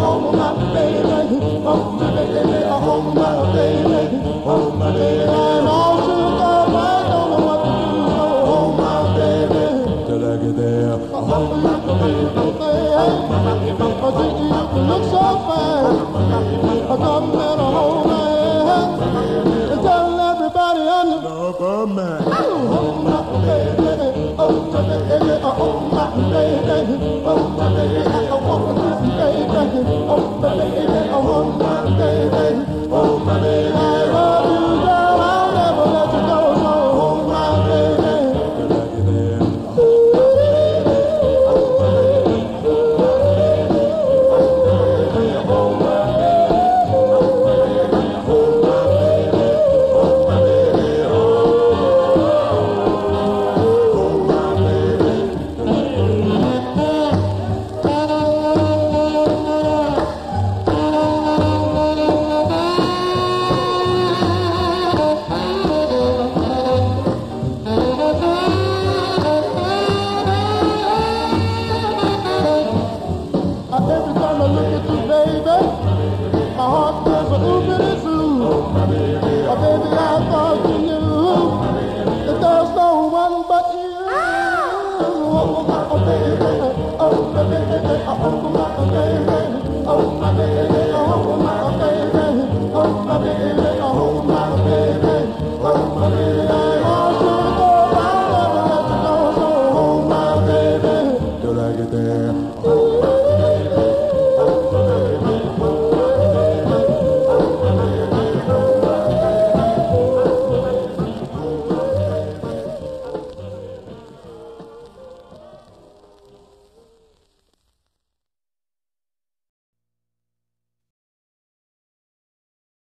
hold my baby, hold my baby, hold my baby, hold my baby. I'm all shook up, I don't know what to do. Hold my baby, till I get there. Hold my baby, hold my baby, cause it look so fine. I come and I hold my hand and tell everybody I'm the lover man. Oh, Oh, baby. I'm gonna look at you, baby. My heart feels a-open and